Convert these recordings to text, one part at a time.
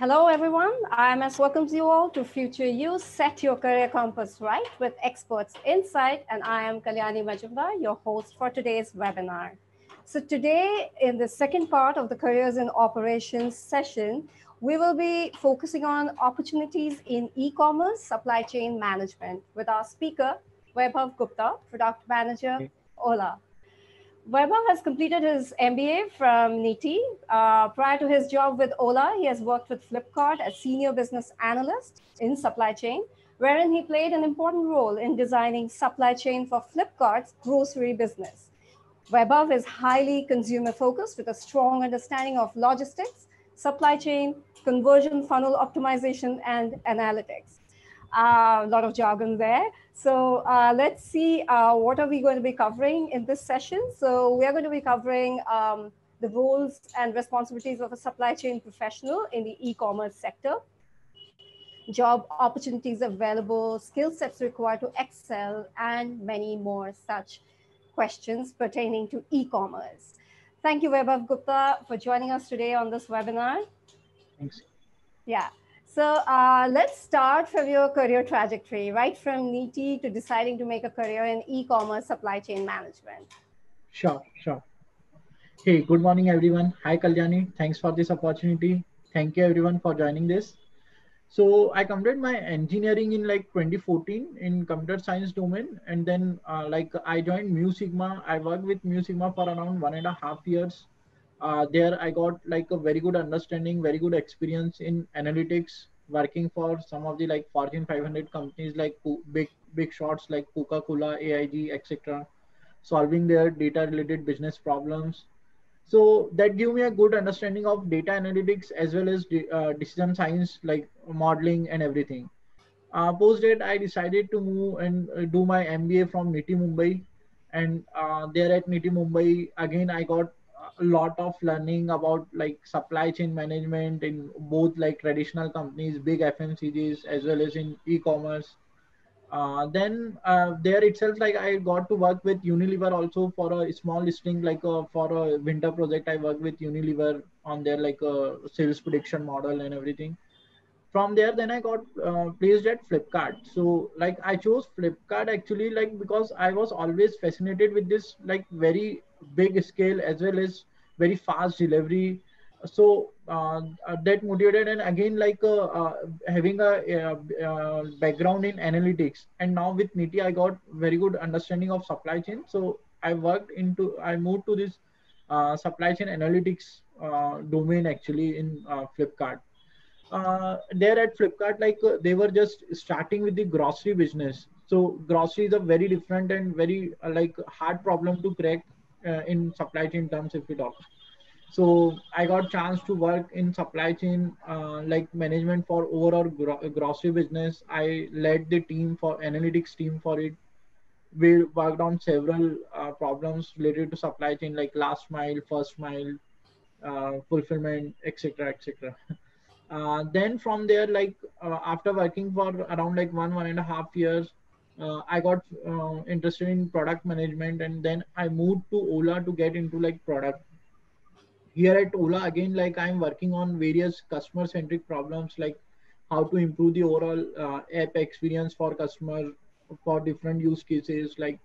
Hello, everyone. IMS welcomes you all to Future You Set Your Career Compass Right with Experts Insight. And I am Kalyani Majumdar, your host for today's webinar. So today, in the second part of the Careers in Operations session, we will be focusing on opportunities in e-commerce supply chain management with our speaker, Vaibhav Gupta, Product Manager, Ola. Vaibhav has completed his MBA from NITIE. Uh, prior to his job with Ola, he has worked with Flipkart as senior business analyst in supply chain, wherein he played an important role in designing supply chain for Flipkart's grocery business. Vaibhav is highly consumer focused with a strong understanding of logistics, supply chain, conversion funnel optimization, and analytics. Uh, a lot of jargon there. So uh, let's see uh, what are we going to be covering in this session. So we are going to be covering um, the roles and responsibilities of a supply chain professional in the e-commerce sector, job opportunities available, skill sets required to excel, and many more such questions pertaining to e-commerce. Thank you, Vaibhav Gupta, for joining us today on this webinar. Thanks. Yeah. So uh, let's start from your career trajectory, right from NITIE to deciding to make a career in e-commerce supply chain management. Sure, sure. Hey, good morning, everyone. Hi, Kalyani. Thanks for this opportunity. Thank you, everyone, for joining this. So I completed my engineering in like 2014 in computer science domain, and then uh, like I joined Mu Sigma. I worked with Mu Sigma for around one and a half years uh, there i got like a very good understanding very good experience in analytics working for some of the like fortune 500 companies like big big shots like coca cola aig etc solving their data related business problems. So that gave me a good understanding of data analytics as well as uh, decision science like modeling and everything. Uh, post that i decided to move and uh, do my mba from NITIE mumbai. And uh, there at NITIE mumbai again i got a lot of learning about like supply chain management in both like traditional companies, big FMCGs, as well as in e-commerce. Uh, then uh, there itself, like I got to work with Unilever also for a small listing, like uh, for a winter project. I worked with Unilever on their like a sales prediction model and everything. From there, then I got uh, placed at Flipkart. So like I chose Flipkart actually like because I was always fascinated with this like very big scale as well as very fast delivery. So uh, uh, that motivated and again like uh, uh having a, a, a, background in analytics. And now with NITIE i got very good understanding of supply chain. So i worked into i moved to this uh, supply chain analytics uh, domain actually in flipkart. There at flipkart like they were just starting with the grocery business. So grocery is a very different and very like hard problem to crack in supply chain terms if we talk. So i got chance to work in supply chain uh, like management for overall gro- grocery business. I led the team for analytics team for it. We worked on several uh, problems related to supply chain like last mile first mile uh, fulfillment etc etc uh, then from there like uh, after working for around like one one and a half years uh, i got interested in product management and then i moved to ola to get into like product. Here at Ola, again, like I'm working on various customer centric problems like how to improve the overall uh, app experience for customer for different use cases like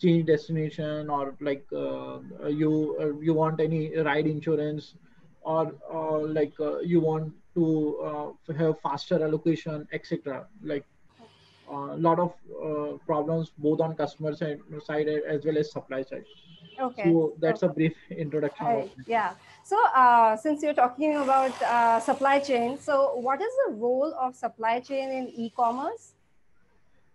change destination or like uh, you uh, you want any ride insurance or, or like uh, you want to uh, have faster allocation etc like a uh, lot of problems both on customer side, side as well as supply side Okay. So that's okay. a brief introduction. I, yeah. So uh, since you're talking about uh, supply chain, so what is the role of supply chain in e-commerce?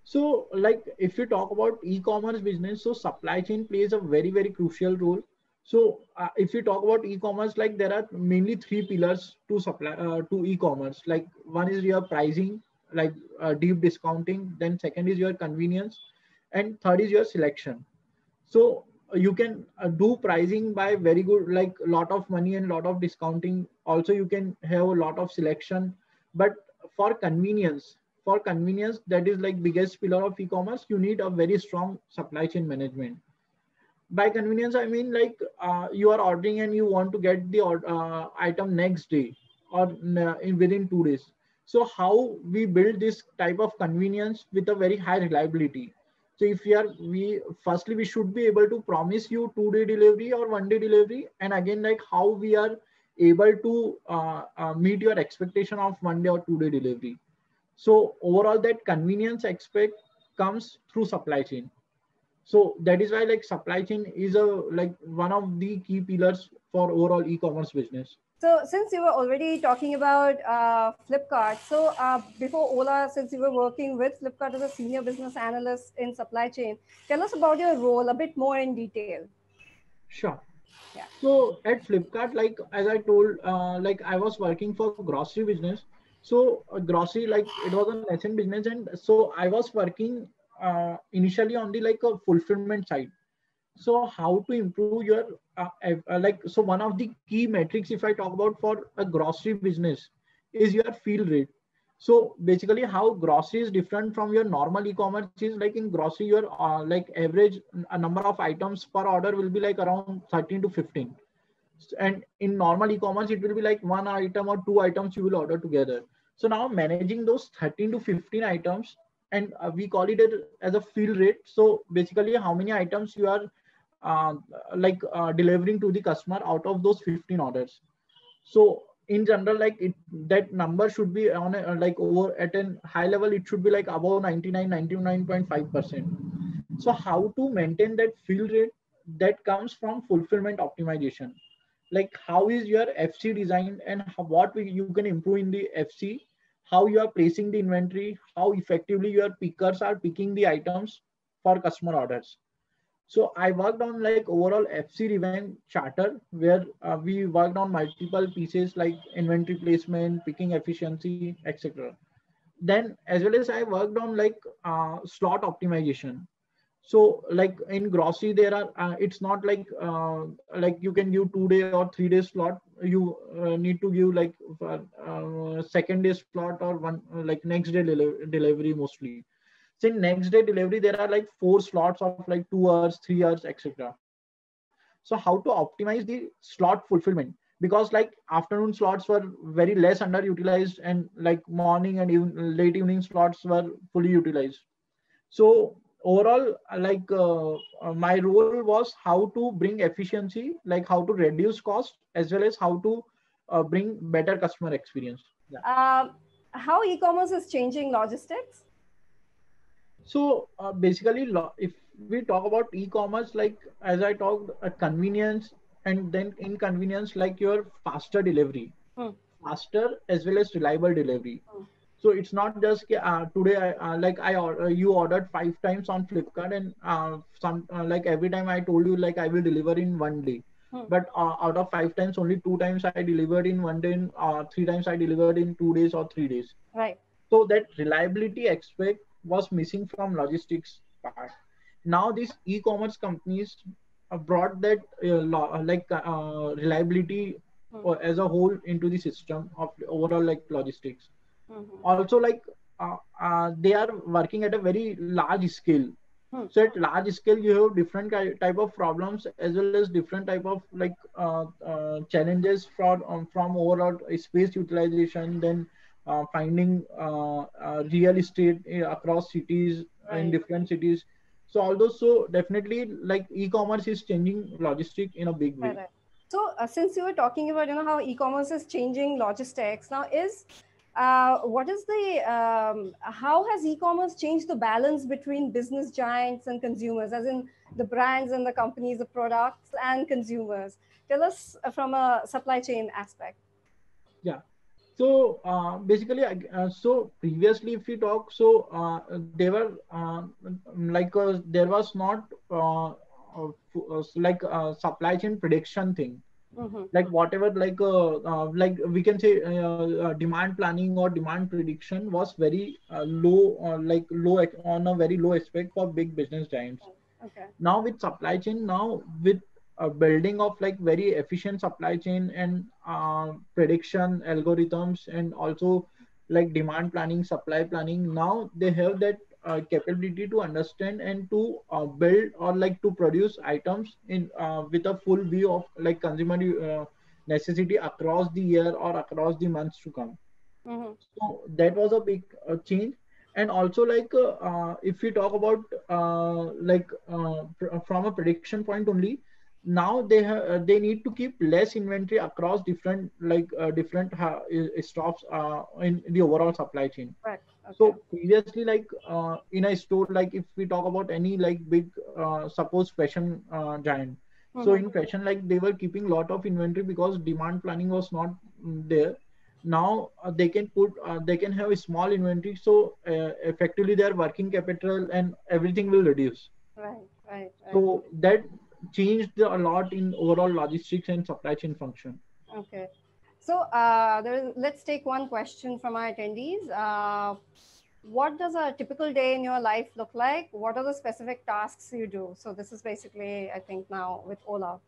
So like if you talk about e-commerce business, so supply chain plays a very, very crucial role. So uh, if you talk about e-commerce, like there are mainly three pillars to supply uh, to e-commerce. Like one is your pricing, like uh, deep discounting. Then second is your convenience, and third is your selection. So you can uh, do pricing by very good like a lot of money and lot of discounting also you can have a lot of selection but for convenience for convenience that is like biggest pillar of e-commerce you need a very strong supply chain management by convenience i mean like uh, you are ordering and you want to get the uh, item next day or in within two days so how we build this type of convenience with a very high reliability? So if we are we firstly we should be able to promise you two day delivery or one day delivery. And again like how we are able to uh, uh, meet your expectation of one day or two day delivery. So overall that convenience aspect comes through supply chain. So that is why like supply chain is a like one of the key pillars for overall e-commerce business so since you were already talking about uh, Flipkart, so uh, before Ola, since you were working with Flipkart as a senior business analyst in supply chain, tell us about your role a bit more in detail. Sure. Yeah. So at Flipkart, like as I told, uh, like I was working for grocery business. So uh, grocery, like it was an nascent business, and so I was working uh, initially on the like a fulfillment side so how to improve your uh, uh, like so one of the key metrics if i talk about for a grocery business is your fill rate. So basically how grocery is different from your normal e-commerce is like in grocery your uh, like average a number of items per order will be like around 13 to 15 and in normal e-commerce it will be like one item or two items you will order together. So now managing those 13 to 15 items and uh, we call it as a fill rate. So basically how many items you are like uh, delivering to the customer out of those 15 orders. So in general like it that number should be on a, like over at a high level it should be like above 99 99.5 percent. So how to maintain that fill rate that comes from fulfillment optimization? Like how is your fc designed and how, what we, you can improve in the fc how you are placing the inventory? How effectively your pickers are picking the items for customer orders so I worked on like overall FC revamp charter where uh, we worked on multiple pieces like inventory placement, picking efficiency, etc. Then as well as I worked on like uh, slot optimization. So like in grocery, there are uh, it's not like uh, like you can give two day or three day slot. You uh, need to give like uh, second day slot or one like next day delivery mostly so in next day delivery, there are like four slots of like two hours, three hours, etc. So how to optimize the slot fulfillment? Because like afternoon slots were very less underutilized and like morning and even late evening slots were fully utilized. So overall, like uh, my role was how to bring efficiency, like how to reduce cost as well as how to uh, bring better customer experience. Yeah. Uh, how e-commerce is changing logistics? So uh, basically, if we talk about e-commerce, like as I talked, a convenience and then inconvenience, like your faster delivery, hmm. faster as well as reliable delivery. Hmm. So it's not just uh, today. I, uh, like I uh, you ordered five times on Flipkart, and uh, some uh, like every time I told you like I will deliver in one day. Hmm. But out of five times, only two times I delivered in one day, and three times I delivered in two days or three days. Right. So that reliability aspect was missing from logistics part. Now these e-commerce companies brought that uh, like uh, reliability mm-hmm. as a whole into the system of overall like logistics. Mm-hmm. Also, like uh, uh, they are working at a very large scale. Hmm. So at large scale, you have different type of problems as well as different type of like uh, uh, challenges from um, from overall space utilization, then uh, finding uh, uh, real estate across cities right. in different cities. So although so definitely like e-commerce is changing logistic in a big way. Right. so uh, since you were talking about you know how e-commerce is changing logistics now is uh, what is the um, how has e-commerce changed the balance between business giants and consumers as in the brands and the companies the products and consumers? Tell us from a supply chain aspect. Yeah so uh, basically, uh, so previously, if we talk, so uh, they were uh, like uh, there was not uh, like supply chain prediction thing. Mm-hmm. Like whatever, like like we can say, demand planning or demand prediction was very low, like low on a very low aspect for big business giants. Okay. Now with supply chain, now with a building of like very efficient supply chain and uh, prediction algorithms and also like demand planning supply planning now they have that uh, capability to understand and to uh, build or like to produce items in uh, with a full view of like consumer uh, necessity across the year or across the months to come. Mm-hmm. So that was a big uh, change. And also, like uh, uh if we talk about uh, like uh, pr- from a prediction point only, now they have uh, they need to keep less inventory across different like uh, different uh, stops uh, in the overall supply chain right okay. so previously like uh, in a store like if we talk about any like big uh, suppose fashion giant mm-hmm. so in fashion like they were keeping a lot of inventory because demand planning was not mm, there now they can put they can have a small inventory so effectively their working capital and everything will reduce right right, right. so that changed a lot in overall logistics and supply chain function. Okay. So uh, there, let's take one question from our attendees. Uh, what does a typical day in your life look like? What are the specific tasks you do? So this is basically, I think now with Ola.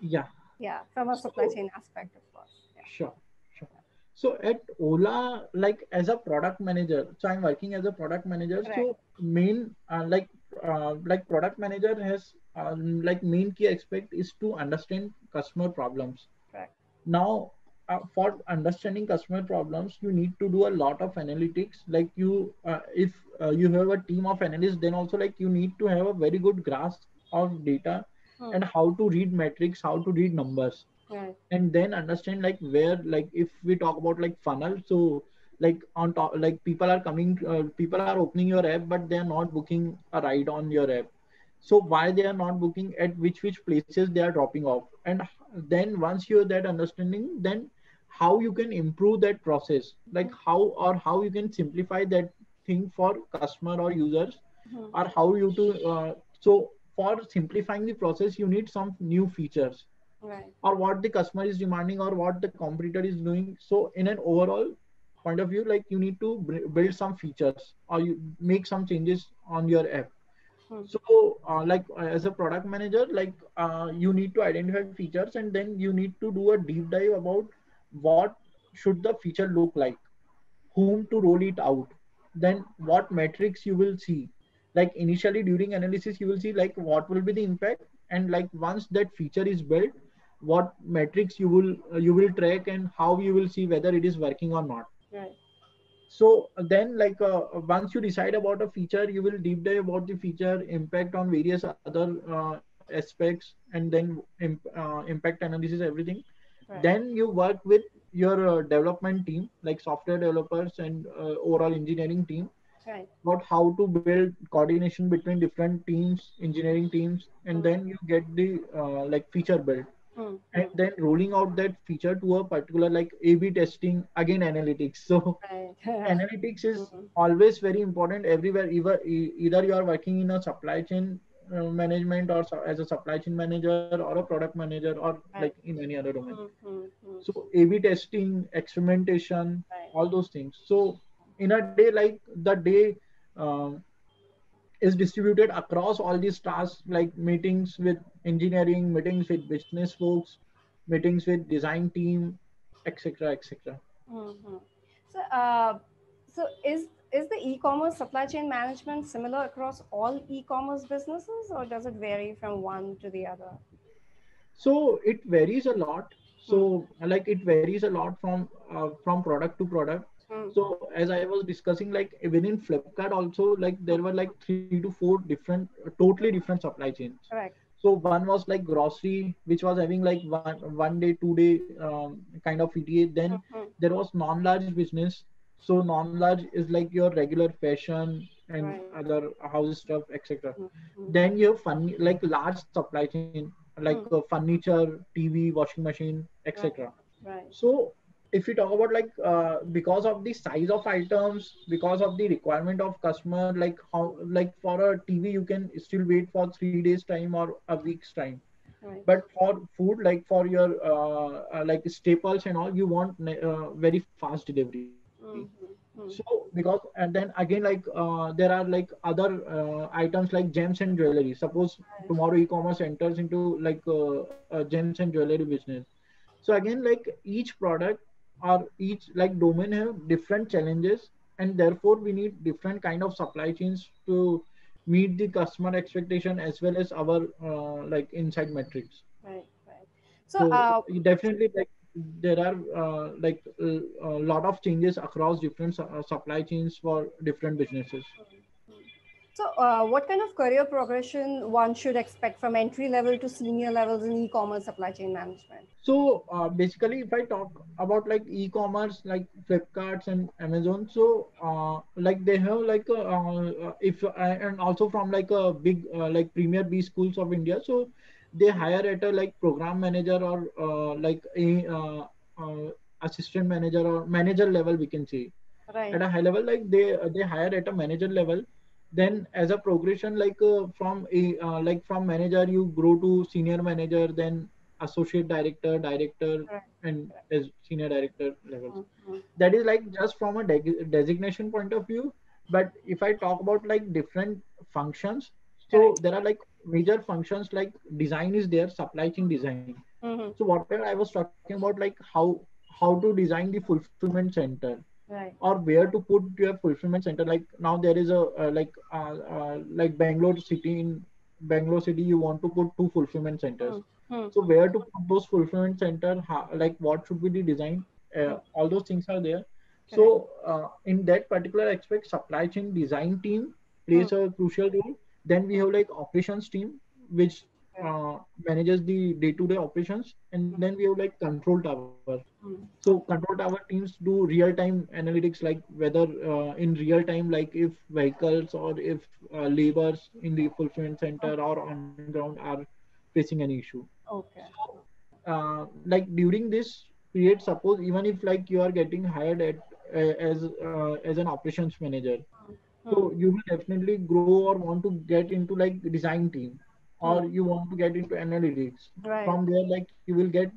Yeah. Yeah, from a supply so, chain aspect, of course. Yeah. Sure. Sure. So at Ola, like as a product manager, so I'm working as a product manager. Correct. So main, uh, like, uh, like product manager has um, like main key aspect is to understand customer problems right. now uh, for understanding customer problems you need to do a lot of analytics like you uh, if uh, you have a team of analysts then also like you need to have a very good grasp of data hmm. and how to read metrics how to read numbers right. and then understand like where like if we talk about like funnel so like on top like people are coming uh, people are opening your app but they are not booking a ride on your app so why they are not booking at which which places they are dropping off? And then once you have that understanding then how you can improve that process? Like how or how you can simplify that thing for customer or users? Mm-hmm. or how you to uh, so for simplifying the process you need some new features. Right. or what the customer is demanding or what the competitor is doing. So in an overall point of view like you need to build some features or you make some changes on your app Hmm. So, uh, like uh, as a product manager, like uh, you need to identify features and then you need to do a deep dive about what should the feature look like, whom to roll it out, then what metrics you will see. Like initially during analysis, you will see like what will be the impact, and like once that feature is built, what metrics you will uh, you will track and how you will see whether it is working or not. Right so then like uh, once you decide about a feature you will deep dive about the feature impact on various other uh, aspects and then imp- uh, impact analysis everything right. then you work with your uh, development team like software developers and uh, overall engineering team right. about how to build coordination between different teams engineering teams and mm-hmm. then you get the uh, like feature build mm-hmm. and then rolling out that feature to a particular like A/B testing again analytics. So right. analytics is mm-hmm. always very important everywhere. Either either you are working in a supply chain uh, management or as a supply chain manager or a product manager or right. like in any other domain. Mm-hmm. So A/B testing, experimentation, right. all those things. So in a day like the day. Um, is distributed across all these tasks like meetings with engineering meetings with business folks meetings with design team etc etc mm-hmm. so uh, so is is the e-commerce supply chain management similar across all e-commerce businesses or does it vary from one to the other so it varies a lot so mm-hmm. like it varies a lot from uh, from product to product Hmm. So as I was discussing, like within Flipkart also, like there were like three to four different, totally different supply chains. Correct. So one was like grocery, which was having like one one day, two day um, kind of ETA. Then mm-hmm. there was non-large business. So non-large is like your regular fashion and right. other house stuff, etc. Mm-hmm. Then you have fun like large supply chain, like mm-hmm. uh, furniture, TV, washing machine, etc. Right. right. So if you talk about like uh, because of the size of items because of the requirement of customer like how like for a tv you can still wait for three days time or a week's time right. but for food like for your uh, uh, like staples and all you want uh, very fast delivery mm-hmm. Mm-hmm. so because and then again like uh, there are like other uh, items like gems and jewelry suppose right. tomorrow e-commerce enters into like gems and jewelry business so again like each product or each like domain have different challenges and therefore we need different kind of supply chains to meet the customer expectation as well as our uh, like inside metrics. Right right. So, so uh, definitely like there are uh, like a, a, lot of changes across different uh, supply chains for different businesses. So, uh, what kind of career progression one should expect from entry level to senior levels in e-commerce supply chain management? So, uh, basically, if I talk about like e-commerce, like Flipkarts and Amazon, so uh, like they have like a, uh, if and also from like a big like premier B schools of India, so they hire at a like program manager or uh, like a uh, uh, assistant manager or manager level we can say right. at a high level like they they hire at a manager level then as a progression like uh, from a uh, like from manager you grow to senior manager then associate director director right. and as senior director levels mm-hmm. that is like just from a de- designation point of view but if i talk about like different functions so right. there are like major functions like design is there supply chain design mm-hmm. so whatever i was talking about like how how to design the fulfillment center right. or where to put your fulfillment center like now there is a uh, like uh, uh, like bangalore city in bangalore city you want to put two fulfillment centers mm-hmm. so where to put those fulfillment center how, like what should be the design uh, mm-hmm. all those things are there so uh, in that particular aspect supply chain design team plays mm-hmm. a crucial role then we have like operations team which uh, manages the day-to-day operations and then we have like control tower. Mm. so control tower teams do real-time analytics like whether uh, in real time like if vehicles or if uh, labors in the fulfillment center or on ground are facing any issue. Okay. Uh, like during this period suppose even if like you are getting hired at uh, as uh, as an operations manager so you will definitely grow or want to get into like design team or you want to get into analytics right. from there like you will get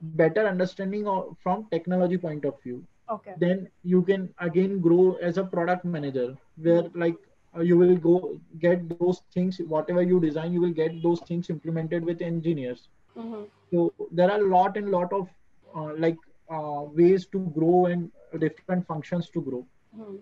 better understanding of from technology point of view okay then you can again grow as a product manager where like uh, you will go get those things whatever you design you will get those things implemented with engineers mm-hmm. so there are a lot and lot of uh, like uh, ways to grow and different functions to grow mm-hmm.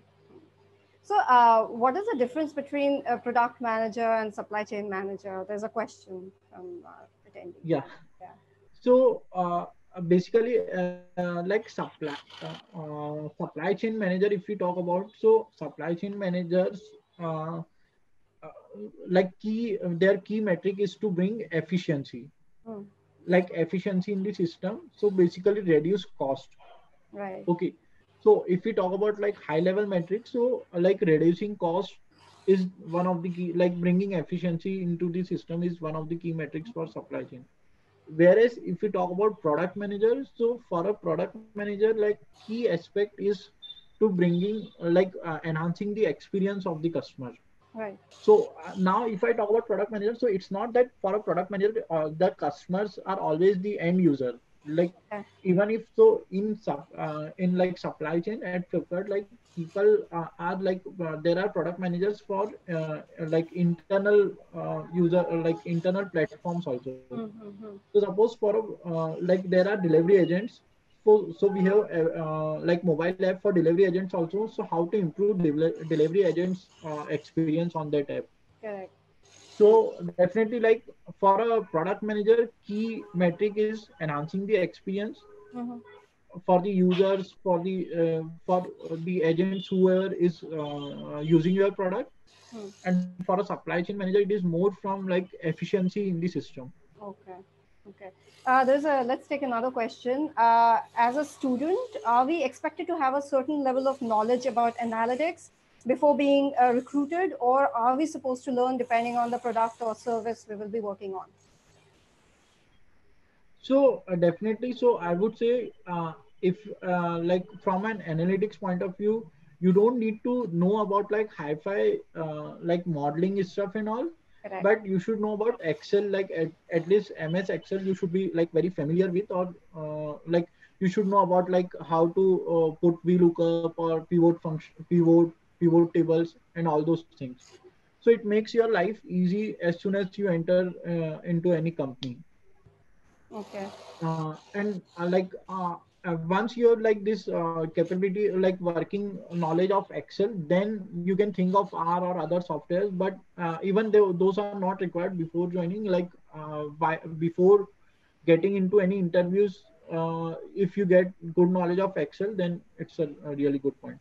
So, uh, what is the difference between a product manager and supply chain manager? There's a question from uh, attending. Yeah. Yeah. So, uh, basically, uh, like supply uh, uh, supply chain manager, if we talk about, so supply chain managers, uh, like key their key metric is to bring efficiency, hmm. like efficiency in the system. So basically, reduce cost. Right. Okay so if we talk about like high level metrics, so like reducing cost is one of the key, like bringing efficiency into the system is one of the key metrics for supply chain. Whereas if we talk about product managers, so for a product manager, like key aspect is to bringing like uh, enhancing the experience of the customer. Right. So uh, now, if I talk about product manager, so it's not that for a product manager, uh, the customers are always the end user like okay. even if so in sub uh, in like supply chain at flipkart like people uh, are like uh, there are product managers for uh, like internal uh, user uh, like internal platforms also mm-hmm. so suppose for like there are delivery agents so so we have like mobile app for delivery agents also so how to improve de- delivery agents experience on that app correct so definitely like for a product manager key metric is enhancing the experience. Mm-hmm. for the users for the uh, for the agents whoever is uh, using your product. Mm. and for a supply chain manager it is more from like efficiency in the system. Okay. Okay. Uh, there's a let's take another question. Uh, as a student are we expected to have a certain level of knowledge about analytics before being uh, recruited or are we supposed to learn depending on the product or service we will be working on so uh, definitely so i would say uh, if uh, like from an analytics point of view you don't need to know about like hi-fi uh, like modeling stuff and all Correct. but you should know about excel like at, at least ms excel you should be like very familiar with or uh, like you should know about like how to put vlookup or pivot function pivot pivot tables and all those things. So it makes your life easy as soon as you enter uh, into any company. Okay. Uh, and uh, like uh, uh, once you have like this uh, capability like working knowledge of excel then you can think of r or other softwares but even though those are not required before joining like by, before getting into any interviews uh, if you get good knowledge of excel then it's a, a really good point.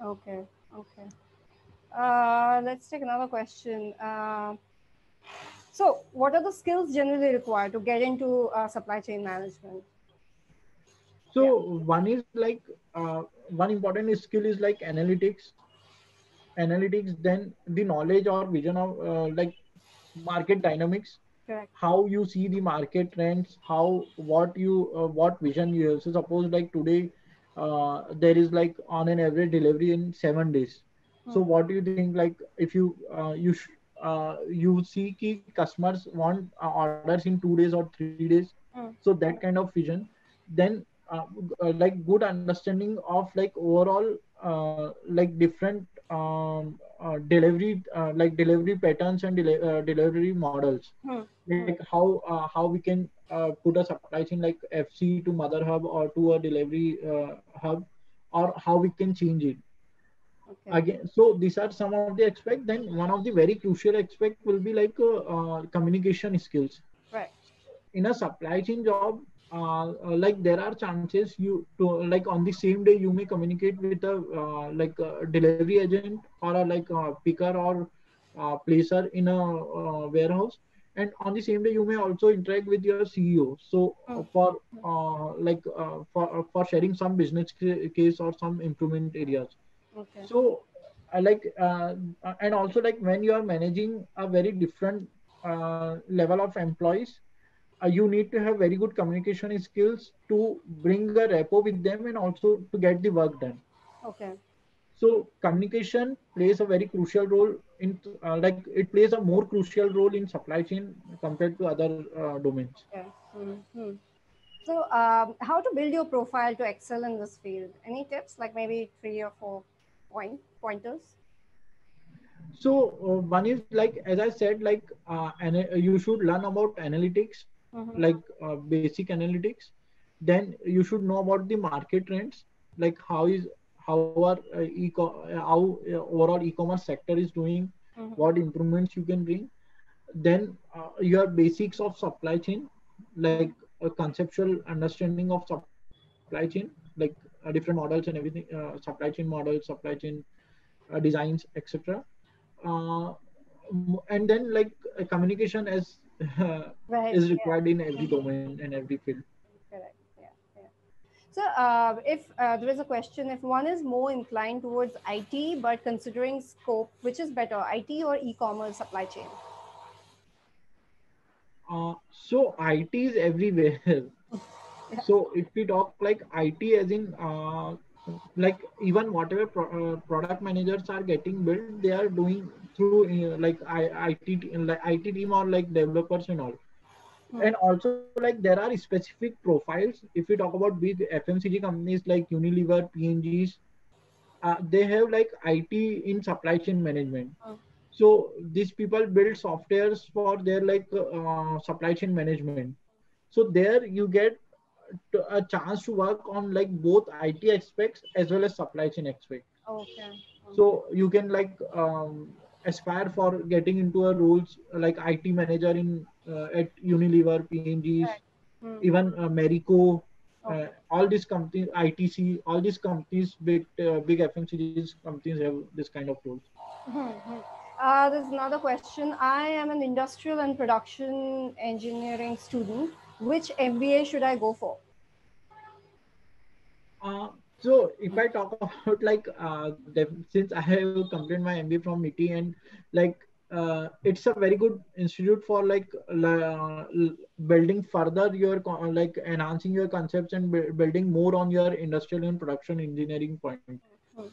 Okay okay. Uh, let's take another question. Uh, so what are the skills generally required to get into uh, supply chain management? So yeah. one is like uh, one important skill is like analytics. Analytics then the knowledge or vision of uh, like market dynamics. Correct. how you see the market trends how what you uh, what vision you have so suppose like today uh, there is like on an average delivery in seven days hmm. so what do you think like if you uh, you uh, you see key customers want uh, orders in two days or three days hmm. so that kind of vision then uh, uh, like good understanding of like overall uh, like different um, uh, delivery uh, like delivery patterns and de- uh, delivery models hmm. like how uh, how we can uh, put a supply chain like fc to mother hub or to a delivery uh, hub or how we can change it okay. again so these are some of the aspects then one of the very crucial aspect will be like communication skills right in a supply chain job uh, uh, like there are chances you to like on the same day you may communicate with a uh, like a delivery agent or a like a picker or a placer in a uh, warehouse. And on the same day you may also interact with your ceo so uh, for uh, like for for sharing some business case or some improvement areas. Okay. So i like and also like when you are managing a very different level of employees uh, you need to have very good communication skills to bring a rapport with them and also to get the work done. Okay. So communication plays a very crucial role in uh, like it plays a more crucial role in supply chain compared to other uh, domains. Yeah. Mm-hmm. so um, how to build your profile to excel in this field? Any tips? Like maybe three or four point pointers? So uh, one is like as i said like uh, and you should learn about analytics mm-hmm. like uh, basic analytics then you should know about the market trends like how is how are uh, e how uh, overall e-commerce sector is doing mm-hmm. what improvements you can bring then uh, your basics of supply chain like a conceptual understanding of supply chain like uh, different models and everything uh, supply chain models supply chain uh, designs etc uh, and then like communication as right, is required yeah. in every domain and every field. Correct. Yeah. yeah. So, uh, if uh, there is a question, if one is more inclined towards IT, but considering scope, which is better, IT or e-commerce supply chain? Uh, so IT is everywhere. yeah. So if we talk like IT as in uh, like even whatever pro- uh, product managers are getting built, they are doing through uh, like I, IT like IT team or like developers and all. Hmm. And also like there are specific profiles. If we talk about big FMCG companies like Unilever, P&Gs, uh, they have like IT in supply chain management. Hmm. So these people build softwares for their like uh, supply chain management. So there you get a chance to work on like both IT aspects as well as supply chain aspects. Okay. okay. So you can like um, aspire for getting into a roles like IT manager in uh, at Unilever, P&Gs, right. hmm. even uh, Marico, uh, all these companies, ITC, all these companies, big uh, big FMCGs companies have this kind of roles. Mm-hmm. Uh, there's another question. I am an industrial and production engineering student. Which MBA should I go for? Uh, so if I talk about like uh, since I have completed my MBA from NITIE and like uh, it's a very good institute for like uh, building further your like enhancing your concepts and building more on your industrial and production engineering point. Hmm.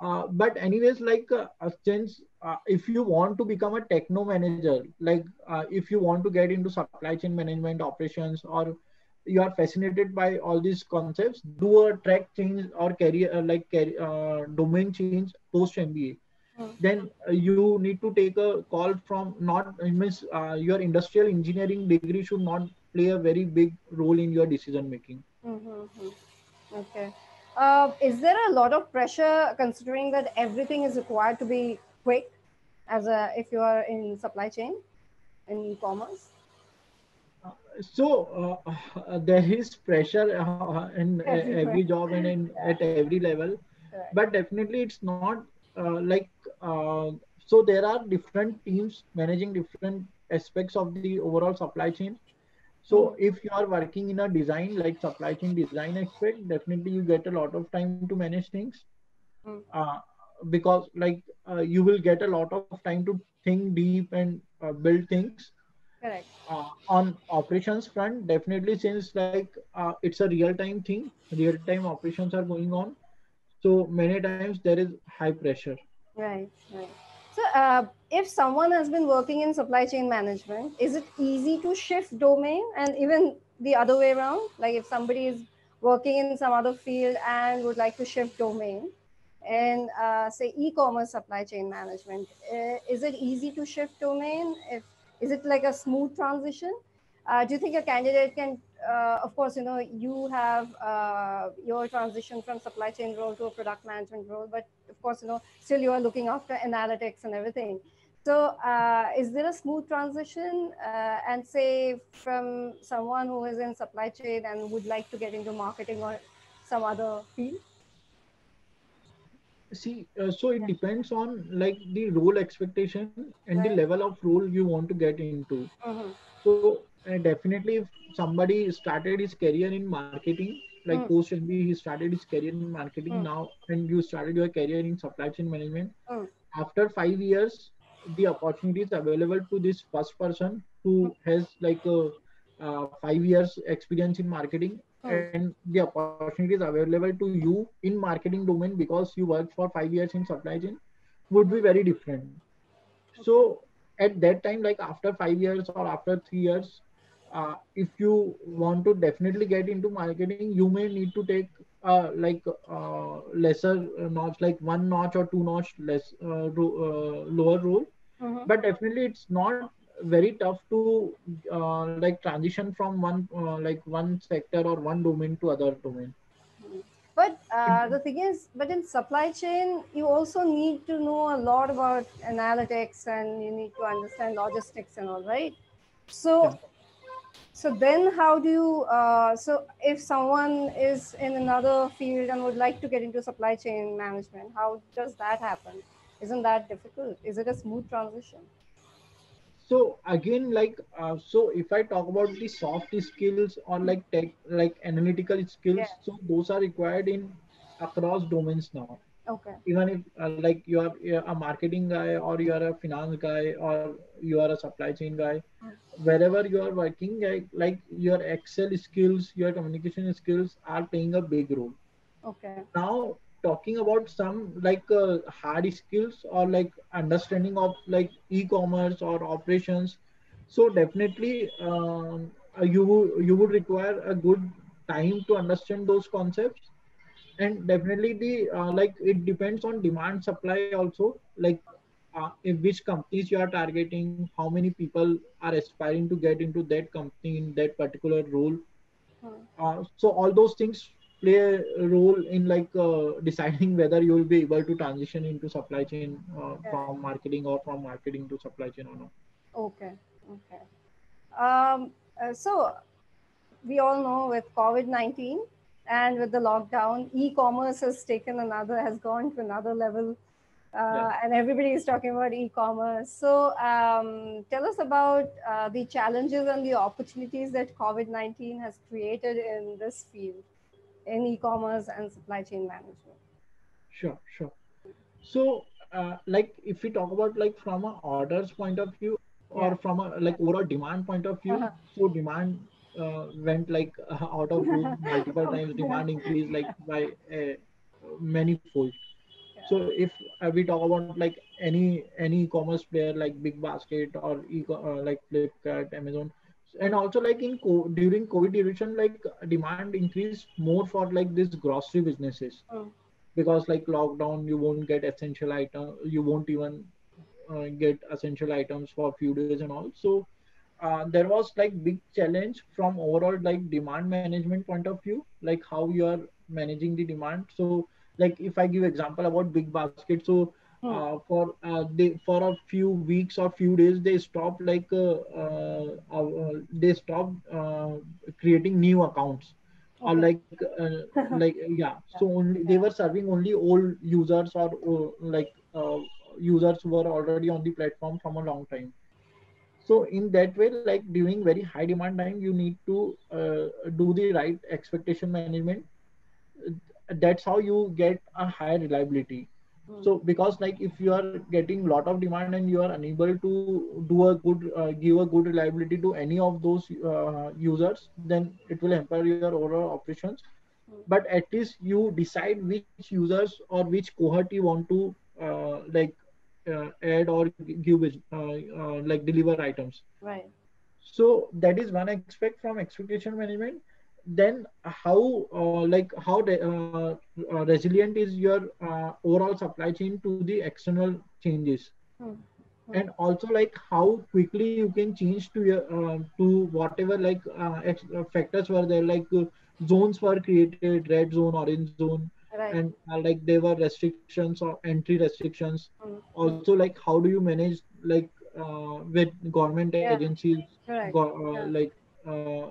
Uh, but anyways, like uh, since uh, if you want to become a techno manager, like uh, if you want to get into supply chain management operations or you are fascinated by all these concepts, do a track change or career uh, like uh, domain change post MBA. Mm. Then uh, you need to take a call from not means uh, your industrial engineering degree should not play a very big role in your decision making. Mm-hmm. Okay. Uh, is there a lot of pressure considering that everything is required to be quick as a if you are in supply chain in e-commerce? So uh, there is pressure uh, in every, every job and in, yeah. at every level right. but definitely it's not uh, like uh, so there are different teams managing different aspects of the overall supply chain so mm. if you are working in a design like supply chain design aspect definitely you get a lot of time to manage things mm. because like you will get a lot of time to think deep and build things Correct. Uh, on operations front, definitely since like uh, it's a real time thing, real time operations are going on. So many times there is high pressure. Right, right. So uh, if someone has been working in supply chain management, is it easy to shift domain and even the other way around? Like if somebody is working in some other field and would like to shift domain, and uh, say e-commerce supply chain management, uh, is it easy to shift domain if is it like a smooth transition? Uh, do you think a candidate can, uh, of course, you know, you have uh, your transition from supply chain role to a product management role, but of course, you know, still you are looking after analytics and everything. So uh, is there a smooth transition uh, and say from someone who is in supply chain and would like to get into marketing or some other field? See uh, so it depends on like the role expectation and right. the level of role you want to get into uh-huh. so uh, definitely if somebody started his career in marketing like mm. post MBA, he started his career in marketing mm. now and you started your career in supply chain management mm. after five years the opportunities available to this first person who has like a uh, five years experience in marketing Hmm. and the opportunities available to you in marketing domain because you worked for five years in supply chain would be very different so at that time like after five years or after three years uh, if you want to definitely get into marketing you may need to take uh, like uh, lesser notch like one notch or two notch less uh, ro- uh, lower role mm-hmm. but definitely it's not very tough to uh, like transition from one uh, like one sector or one domain to other domain. But uh, the thing is but in supply chain you also need to know a lot about analytics and you need to understand logistics and all right? So yeah. so then how do you uh, so if someone is in another field and would like to get into supply chain management how does that happen? Isn't that difficult? Is it a smooth transition so again like uh, so if i talk about the soft skills or like tech like analytical skills yeah. so those are required in across domains now okay even if uh, like you are a marketing guy or you are a finance guy or you are a supply chain guy mm. wherever you are working like, like your excel skills your communication skills are playing a big role okay now talking about some like uh, hard skills or like understanding of like e-commerce or operations. So definitely um, uh, you you would require a good time to understand those concepts. And definitely the uh, like it depends on demand supply also. Like uh, in which companies you are targeting how many people are aspiring to get into that company in that particular role. Uh, so all those things play a role in like uh, deciding whether you will be able to transition into supply chain uh, okay. from marketing or from marketing to supply chain or not okay okay um, uh, so we all know with covid-19 and with the lockdown e-commerce has taken another has gone to another level uh, yeah. and everybody is talking about e-commerce. So um, tell us about uh, the challenges and the opportunities that COVID-19 has created in this field in e-commerce and supply chain management sure sure so uh, like if we talk about like from a orders point of view or yeah. from a like overall demand point of view uh-huh. so demand uh, went like uh, out of room multiple times demand increased like by uh, many fold yeah. so if uh, we talk about like any any e-commerce player like big basket or e- uh, like flipkart amazon and also like in co- during covid duration like demand increased more for like this grocery businesses oh. because like lockdown you won't get essential item you won't even uh, get essential items for a few days and all so uh, there was like big challenge from overall like demand management point of view like how you are managing the demand so like if i give example about big basket so. Uh, for uh, they for a few weeks or few days they stop like uh, uh, uh they stop uh, creating new accounts. Or like like yeah. So only they were serving only old users or, or like users who were already on the platform from a long time. So in that way like during very high demand time you need to do the right expectation management. That's how you get a higher reliability. Hmm. So because like if you are getting a lot of demand and you are unable to do a good uh, give a good reliability to any of those uh, users then it will hamper your overall operations. Mm. but at least you decide which users or which cohort you want to uh, like uh, add or give uh, uh, like deliver items. Right. So that is one aspect from expectation management then how uh, like how uh, uh, resilient is your uh, overall supply chain to the external changes hmm. Hmm. and also like how quickly you can change to your uh, to whatever like uh, factors were there like zones were created red zone orange zone right. and like there were restrictions or entry restrictions hmm. also like how do you manage like with government yeah. agencies right. go, yeah. like uh,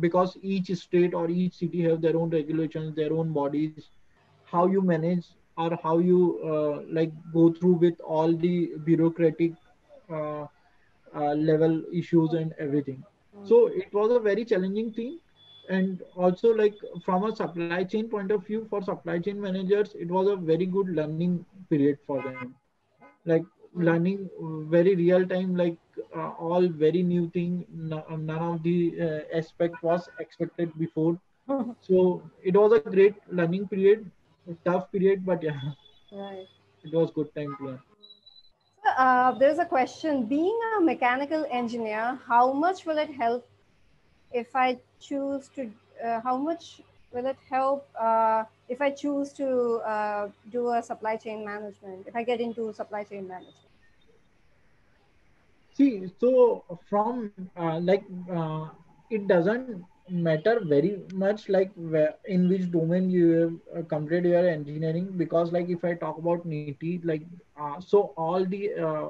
because each state or each city have their own regulations their own bodies. How you manage or how you uh, like go through with all the bureaucratic uh, uh, level issues and everything. So it was a very challenging thing. And also like from a supply chain point of view for supply chain managers it was a very good learning period for them. Like learning very real time like uh, all very new thing. None of the uh, aspect was expected before. So it was a great learning period tough period but yeah right. it was good time to learn. Uh, there's a question. Being a mechanical engineer how much will it help if i choose to uh, how much will it help uh, if i choose to uh, do a supply chain management if i get into supply chain management see so from uh, like uh, it doesn't matter very much like where, in which domain you have uh, completed your engineering because like if i talk about NITIE like uh, so all the uh,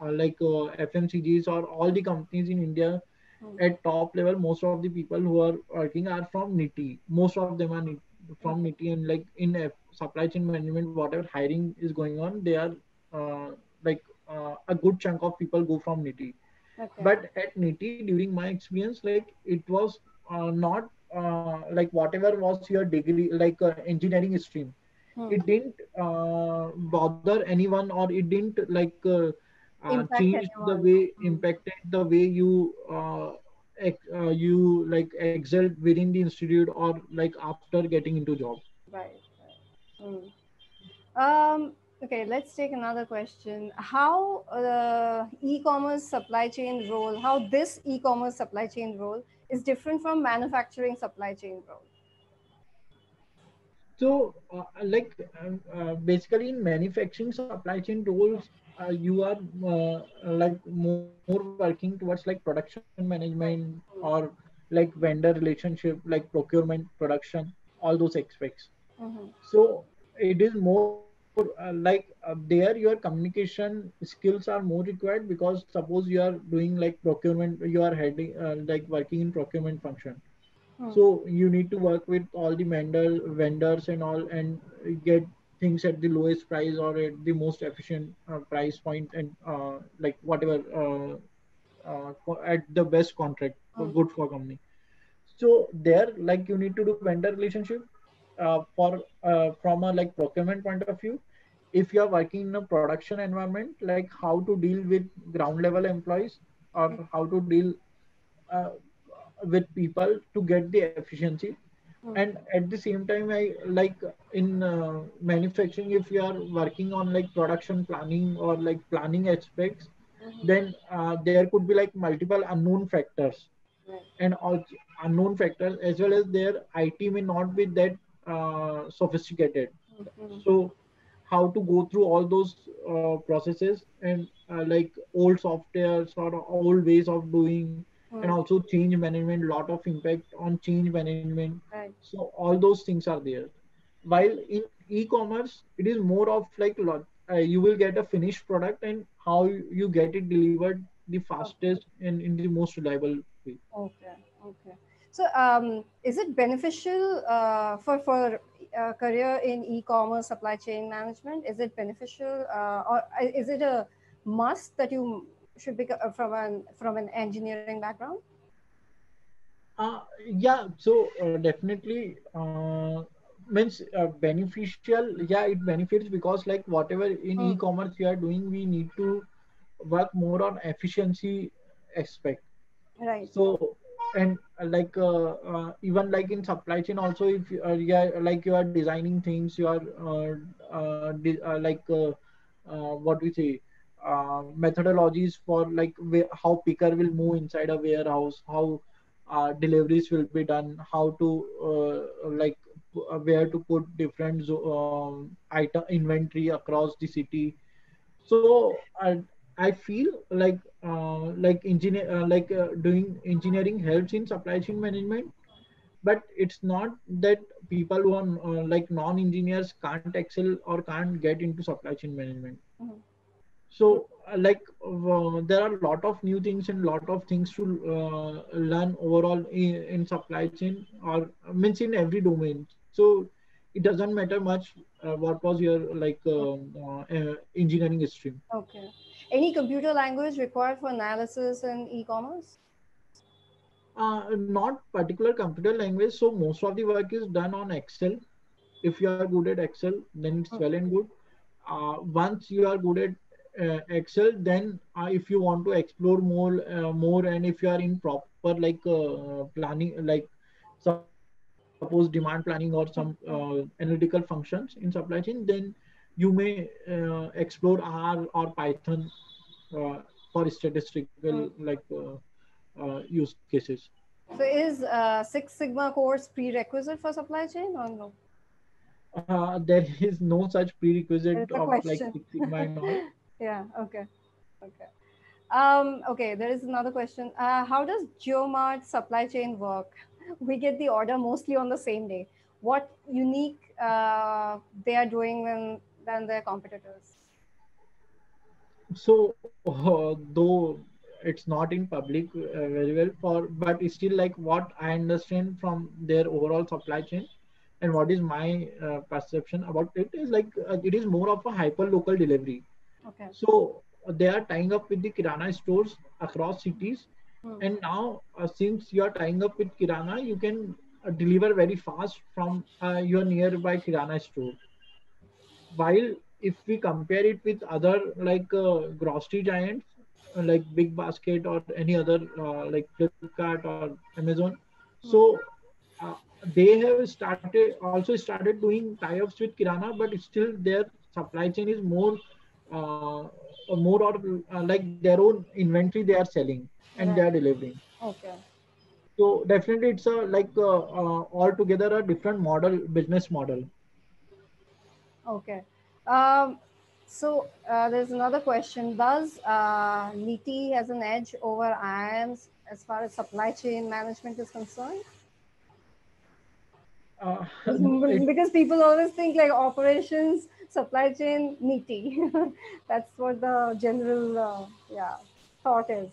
uh like uh, fmcgs or all the companies in india mm. at top level most of the people who are working are from NITIE most of them are from NITIE and like in supply chain management whatever hiring is going on they are like uh, a good chunk of people go from NITIE okay. but at NITIE during my experience like it was uh, not uh, like whatever was your degree like uh, engineering stream hmm. it didn't uh, bother anyone or it didn't like uh, change the way hmm. impacted the way you you like excelled within the institute or like after getting into job right, right. Hmm. um Okay, let's take another question. How uh, e-commerce supply chain role, how this e-commerce supply chain role is different from manufacturing supply chain role? So, uh, like um, uh, basically in manufacturing supply chain roles, uh, you are uh, like more, more, working towards like production management or like vendor relationship, like procurement, production, all those aspects. Mm -hmm. So it is more like uh, there your communication skills are more required because suppose you are doing like procurement you are heading uh, like working in procurement function hmm. so you need to work with all the vendor vendors and all and get things at the lowest price or at the most efficient uh, price point and uh, like whatever uh, at the best contract hmm. good for company so there like you need to do vendor relationship uh, for uh, from a like procurement point of view if you are working in a production environment like how to deal with ground level employees or how to deal uh, with people to get the efficiency mm. and at the same time i like in uh, manufacturing if you are working on like production planning or like planning aspects mm-hmm. then uh, there could be like multiple unknown factors right. and also unknown factors as well as their it may not be that uh, sophisticated mm-hmm. so how to go through all those uh, processes and uh, like old software sort of old ways of doing mm. and also change management lot of impact on change management right. so all those things are there while in e-commerce it is more of like uh, you will get a finished product and how you get it delivered the fastest and in the most reliable way. Okay, okay. So, um, is it beneficial uh, for for a career in e-commerce supply chain management? Is it beneficial, uh, or is it a must that you should be uh, from an from an engineering background? Uh, yeah, so uh, definitely uh, means uh, beneficial. Yeah, it benefits because like whatever in mm. e-commerce we are doing, we need to work more on efficiency aspect. Right. So and uh, like uh, uh, even like in supply chain also if you, uh, yeah like you are designing things you are uh, uh, like what we say methodologies for like how picker will move inside a warehouse how deliveries will be done how to like where to put different um, item inventory across the city. So I feel like uh, like engineer uh, like uh, doing engineering helps in supply chain management, but it's not that people who are uh, like non-engineers can't excel or can't get into supply chain management. Mm-hmm. So uh, like uh, there are a lot of new things and a lot of things to learn overall in, in supply chain or means in every domain. So it doesn't matter much what was your like um, engineering stream. Okay any computer language required for analysis in e-commerce? Uh, not particular computer language. So most of the work is done on Excel. If you are good at Excel, then it's okay. well and good. Uh, once you are good at uh, Excel, then uh, if you want to explore more, uh, more, and if you are in proper like uh, planning, like suppose demand planning or some analytical functions in supply chain, then you may uh, explore R or Python uh, for statistical mm. like uh, use cases. So is Six Sigma course prerequisite for supply chain or no? Uh, there is no such prerequisite of question. like Six Sigma and all. yeah. Okay. Okay. Um, okay. There is another question. Uh, how does JioMart supply chain work? We get the order mostly on the same day. What unique uh, they are doing when than their competitors? So, uh, though it's not in public uh, very well for, but it's still like what I understand from their overall supply chain and what is my uh, perception about it is like uh, it is more of a hyper local delivery. Okay. So they are tying up with the Kirana stores across cities. Hmm. And now, uh, since you are tying up with Kirana, you can uh, deliver very fast from your nearby Kirana store while if we compare it with other like uh, grocery giants uh, like big basket or any other uh, like flipkart or amazon so uh, they have started also started doing tie-ups with kirana but still their supply chain is more uh, more or uh, like their own inventory they are selling and they are delivering. Okay. So definitely it's a like altogether a different model business model Okay. Um, so uh, there's another question. Does uh, NITIE has an edge over IIMs as far as supply chain management is concerned? Uh, because people always think like operations, supply chain, NITIE. That's what the general uh, yeah thought is.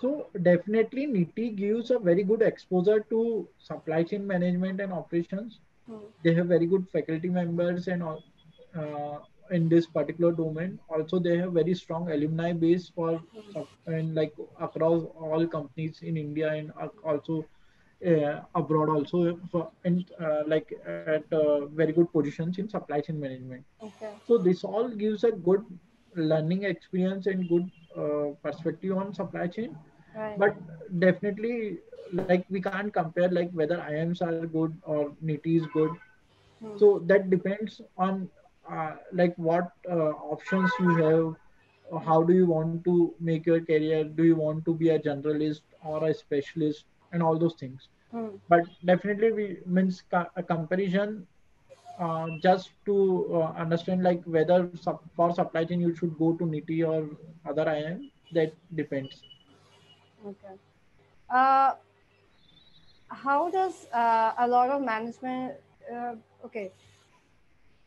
So definitely NITIE gives a very good exposure to supply chain management and operations. Hmm. They have very good faculty members and all, in this particular domain. Also, they have very strong alumni base for and like across all companies in India and also uh, abroad also for and uh, like at uh, very good positions in supply chain management. Okay. So this all gives a good learning experience and good uh, perspective on supply chain. Right. But definitely, like we can't compare like whether IIMs are good or NITIE is good. Hmm. So that depends on uh, like what uh, options you have? Uh, how do you want to make your career? Do you want to be a generalist or a specialist and all those things? Mm. but definitely we means a comparison uh, just to uh, understand like whether sub- for supply chain you should go to NITIE or other IIM that depends. Okay. Uh, how does a lot of management okay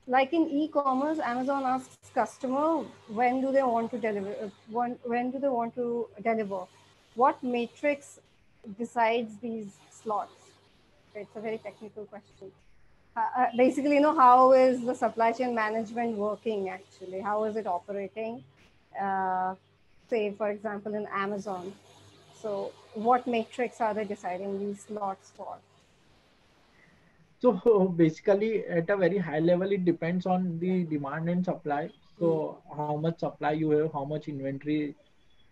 like in e-commerce, Amazon asks customer when do they want to deliver, uh, when, when do they want to deliver? What matrix decides these slots? It's a very technical question. Uh, uh, basically, you know, how is the supply chain management working actually? How is it operating? Uh, say, for example, in Amazon. So what matrix are they deciding these slots for? So basically, at a very high level, it depends on the demand and supply. So how much supply you have, how much inventory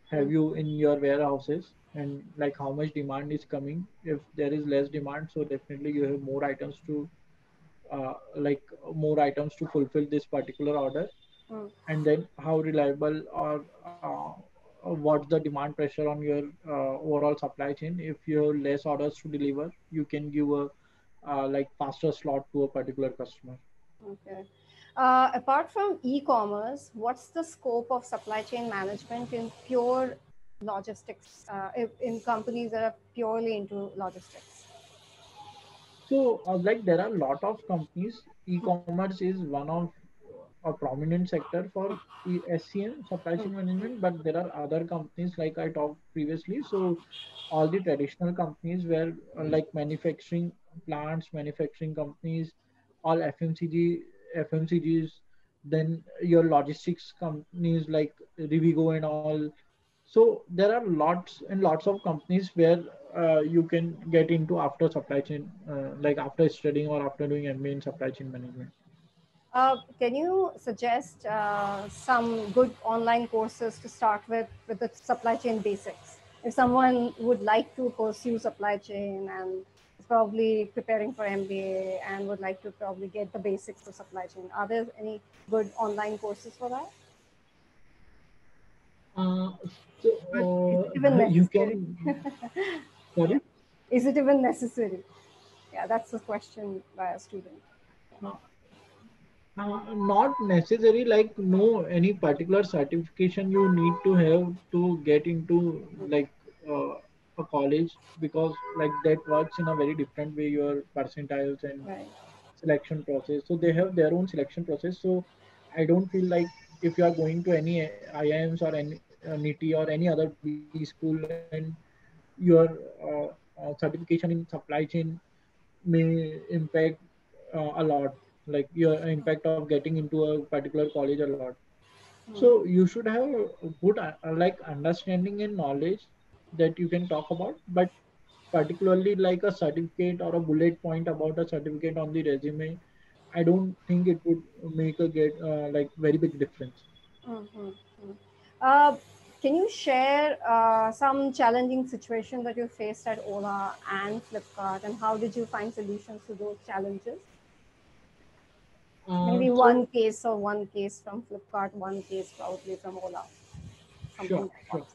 have you in your warehouses, and like how much demand is coming. If there is less demand, so definitely you have more items to, uh, like more items to fulfill this particular order. Mm. And then how reliable or uh, what's the demand pressure on your uh, overall supply chain. If you have less orders to deliver, you can give a uh, like faster slot to a particular customer. Okay. Uh, apart from e-commerce, what's the scope of supply chain management in pure logistics uh, in companies that are purely into logistics? So, uh, like there are a lot of companies. E-commerce is one of a prominent sector for SCM, supply chain management, but there are other companies like I talked previously. So all the traditional companies where uh, like manufacturing plants, manufacturing companies, all FMCG, FMCGs, then your logistics companies like Rivigo and all. So there are lots and lots of companies where uh, you can get into after supply chain, uh, like after studying or after doing MBA in supply chain management. Uh, can you suggest uh, some good online courses to start with with the supply chain basics? If someone would like to pursue supply chain and is probably preparing for MBA and would like to probably get the basics of supply chain, are there any good online courses for that? Uh, so, uh, you can. Sorry? Is it even necessary? Yeah, that's the question by a student. Uh, uh, not necessary like no any particular certification you need to have to get into like uh, a college because like that works in a very different way your percentiles and right. selection process so they have their own selection process so i don't feel like if you are going to any iims or any uh, NITIE or any other B school and your uh, uh, certification in supply chain may impact uh, a lot like your impact of getting into a particular college a lot mm. so you should have a good uh, like understanding and knowledge that you can talk about but particularly like a certificate or a bullet point about a certificate on the resume i don't think it would make a get uh, like very big difference mm-hmm. uh, can you share uh, some challenging situation that you faced at ola and flipkart and how did you find solutions to those challenges Maybe um, one case or one case from Flipkart, one case probably from Ola. Sure, like sure.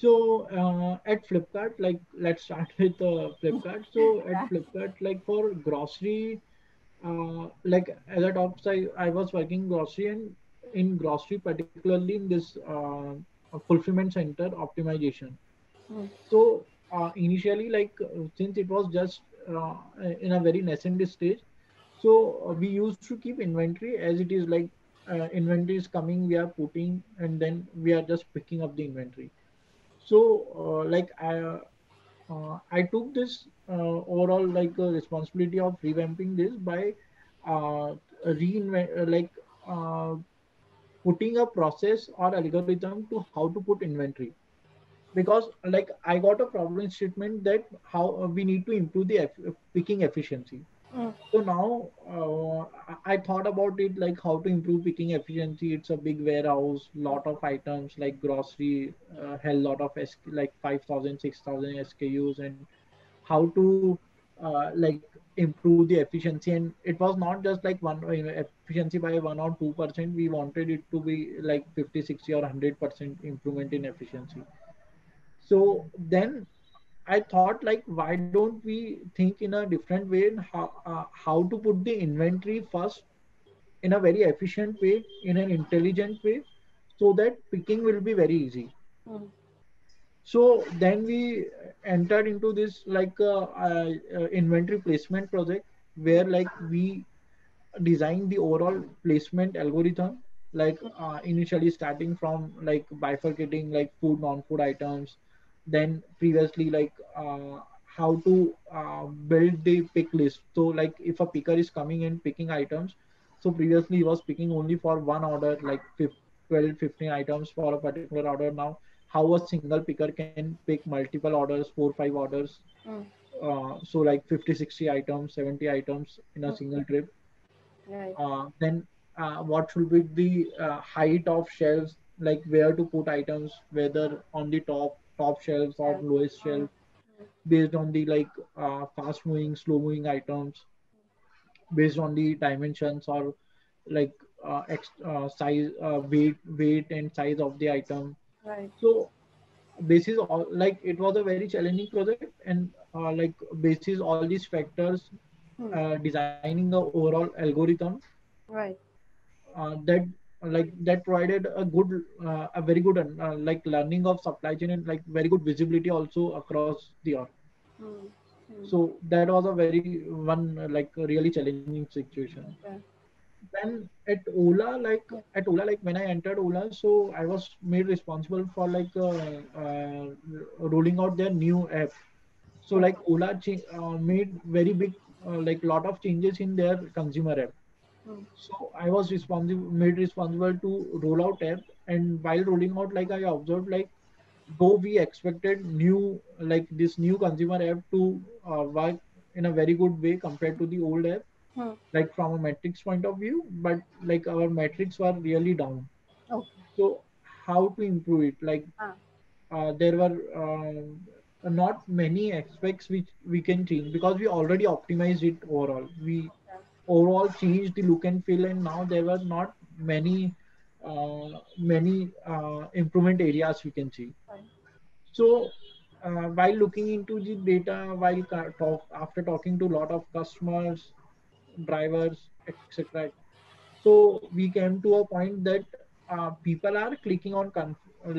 So uh, at Flipkart, like let's start with uh, Flipkart. So at Flipkart, like for grocery, uh, like as a top I, I was working grocery and in grocery, particularly in this uh, fulfillment center optimization. Mm. So uh, initially, like since it was just uh, in a very nascent stage, so uh, we used to keep inventory as it is like uh, inventory is coming, we are putting, and then we are just picking up the inventory. So uh, like I, uh, I took this uh, overall like responsibility of revamping this by reinvent like putting a process or algorithm to how to put inventory because like i got a problem statement that how we need to improve the picking efficiency. So now uh, I thought about it like how to improve picking efficiency. It's a big warehouse, lot of items like grocery, uh, hell lot of S- like 5,000, 6,000 SKUs, and how to uh, like improve the efficiency. And it was not just like one uh, efficiency by one or two percent. We wanted it to be like 50, 60, or 100 percent improvement in efficiency. So then I thought like why don't we think in a different way how uh, how to put the inventory first in a very efficient way in an intelligent way so that picking will be very easy. Mm. So then we entered into this like uh, uh, inventory placement project where like we designed the overall placement algorithm like uh, initially starting from like bifurcating like food non-food items then previously like uh, how to uh, build the pick list so like if a picker is coming and picking items so previously he was picking only for one order like 12 15 items for a particular order now how a single picker can pick multiple orders four five orders mm. uh, so like 50 60 items 70 items in a mm. single trip right. uh, then uh, what should be the uh, height of shelves like where to put items whether on the top top shelves or lowest shelf based on the like uh, fast moving slow moving items based on the dimensions or like uh, ex- uh, size uh, weight weight and size of the item. Right. So this is all like it was a very challenging project and uh, like basis all these factors hmm. uh, designing the overall algorithm right. uh, that like that provided a good uh, a very good uh, like learning of supply chain and like very good visibility also across the org hmm. Hmm. so that was a very one uh, like really challenging situation okay. then at ola like at ola like when i entered ola so i was made responsible for like uh, uh, rolling out their new app so like ola uh, made very big like lot of changes in their consumer app So I was responsible, made responsible to roll out app, and while rolling out, like I observed, like though we expected new, like this new consumer app to uh, work in a very good way compared to the old app, hmm. like from a metrics point of view, but like our metrics were really down. Okay. So how to improve it? Like ah. uh, there were. Uh, not many aspects which we can change because we already optimized it overall. We overall changed the look and feel and now there were not many uh, many uh, improvement areas we can see. So uh, while looking into the data while talk after talking to a lot of customers drivers etc so we came to a point that uh, people are clicking on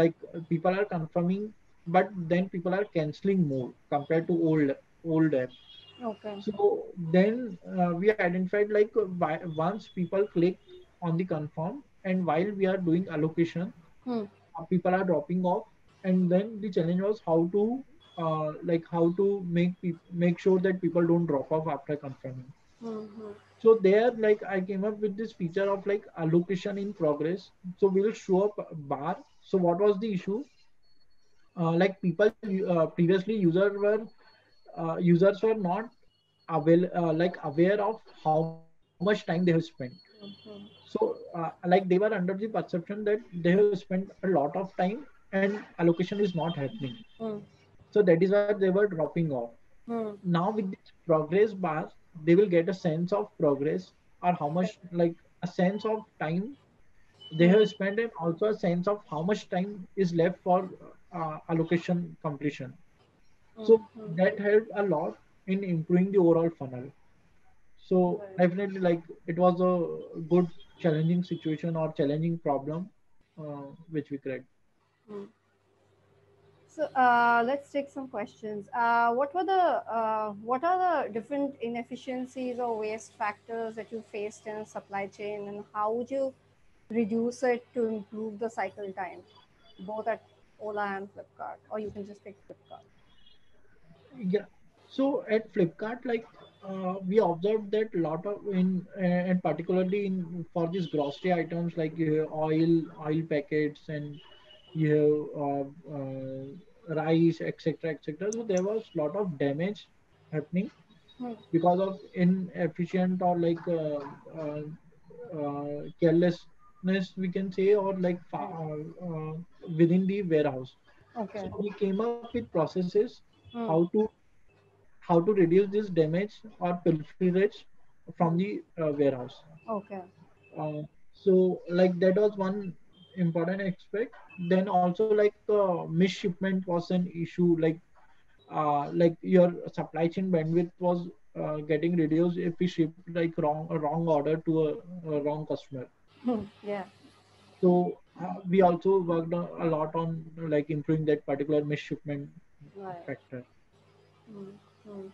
like people are confirming but then people are canceling more compared to old old apps Okay. So then uh, we identified like uh, once people click on the confirm and while we are doing allocation, hmm. uh, people are dropping off. And then the challenge was how to uh, like how to make make sure that people don't drop off after confirming. Mm-hmm. So there, like I came up with this feature of like allocation in progress. So we'll show up bar. So what was the issue? Uh, like people uh, previously user were uh, users were not avail uh, like aware of how much time they have spent mm-hmm. so uh, like they were under the perception that they have spent a lot of time and allocation is not happening mm. so that is why they were dropping off mm. now with this progress bar they will get a sense of progress or how much like a sense of time they have spent and also a sense of how much time is left for uh, allocation completion so mm-hmm. that helped a lot in improving the overall funnel. So definitely like it was a good challenging situation or challenging problem uh, which we cracked. Mm. so uh, let's take some questions. Uh, what were the uh, what are the different inefficiencies or waste factors that you faced in supply chain and how would you reduce it to improve the cycle time both at ola and flipkart? Or you can just take flipkart yeah. So at flipkart like uh, we observed that a lot of in uh, and particularly in for these grocery items like uh, oil oil packets and you have uh, uh, rice etc etc so there was a lot of damage happening hmm. because of inefficient or like uh, carelessness we can say or like within the warehouse. Okay. So we came up with processes hmm. how to how to reduce this damage or pilferage from the uh, warehouse. Okay. Uh, so like that was one important aspect. Then also like uh, misshipment was an issue. Like uh, like your supply chain bandwidth was uh, getting reduced if we ship like wrong a wrong order to a, a wrong customer. yeah. So uh, we also worked a lot on like improving that particular misshipment right. factor. Mm. Hmm.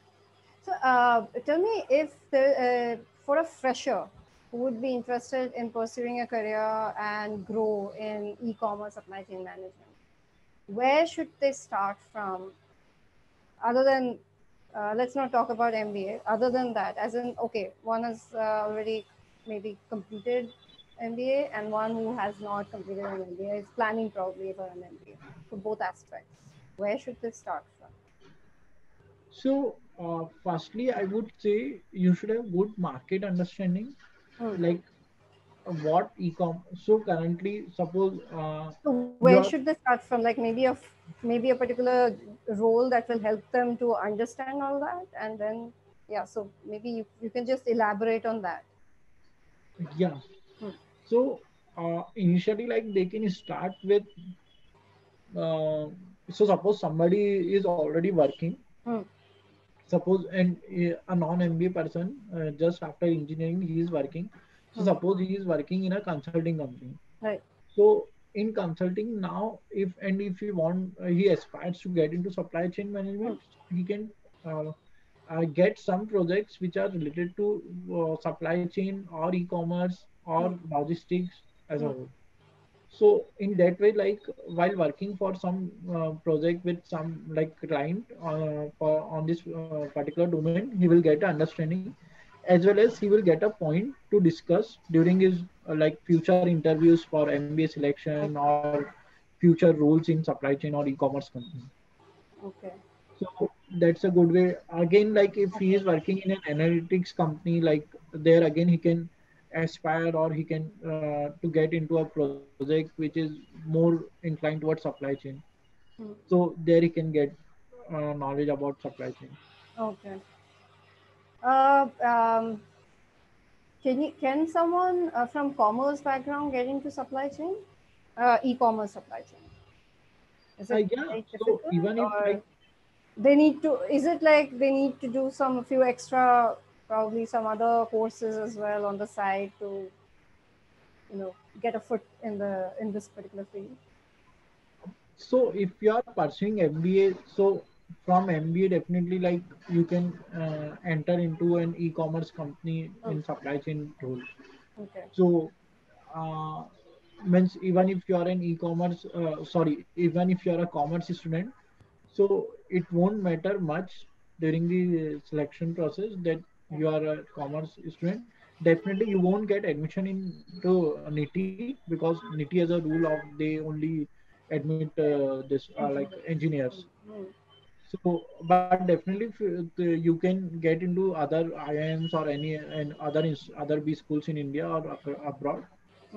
So uh, tell me if the, uh, for a fresher, who would be interested in pursuing a career and grow in e-commerce supply chain management, where should they start from? Other than, uh, let's not talk about MBA. Other than that, as in, okay, one has uh, already maybe completed MBA and one who has not completed an MBA is planning probably for an MBA for both aspects. Where should they start from? So, uh, firstly, I would say you should have good market understanding Hmm. like what e-com so currently suppose uh, so where should they start from like maybe a maybe a particular role that will help them to understand all that and then yeah so maybe you, you can just elaborate on that yeah hmm. so uh, initially like they can start with uh, so suppose somebody is already working hmm suppose and a non-MBA person uh, just after engineering he is working. So hmm. suppose he is working in a consulting company. Right. So in consulting now, if and if he want uh, he aspires to get into supply chain management, hmm. he can uh, uh, get some projects which are related to uh, supply chain or e-commerce or hmm. logistics as a whole so in that way like while working for some uh, project with some like client uh, for, on this uh, particular domain he will get understanding as well as he will get a point to discuss during his uh, like future interviews for mba selection or future roles in supply chain or e-commerce company. Okay. So that's a good way. Again like if he is working in an analytics company like there again he can aspire or he can uh, to get into a project which is more inclined towards supply chain. Hmm. so there he can get uh, knowledge about supply chain. Okay. Uh, um, can you can someone uh, from commerce background get into supply chain? Uh, e-commerce supply chain. Is it uh, yeah so even if like, they need to is it like they need to do some few extra probably some other courses as well on the side to you know get a foot in the in this particular field. So if you are pursuing mba so from mba definitely like you can uh, enter into an e-commerce company okay. in supply chain role. Okay. So uh, means even if you are an e-commerce uh, sorry even if you are a commerce student so it won't matter much during the selection process that you are a commerce student, definitely you won't get admission into NITIE because NITIE as a rule of they only admit uh, this uh, like engineers. So, but definitely you can get into other IIMs or any and other other B schools in India or abroad,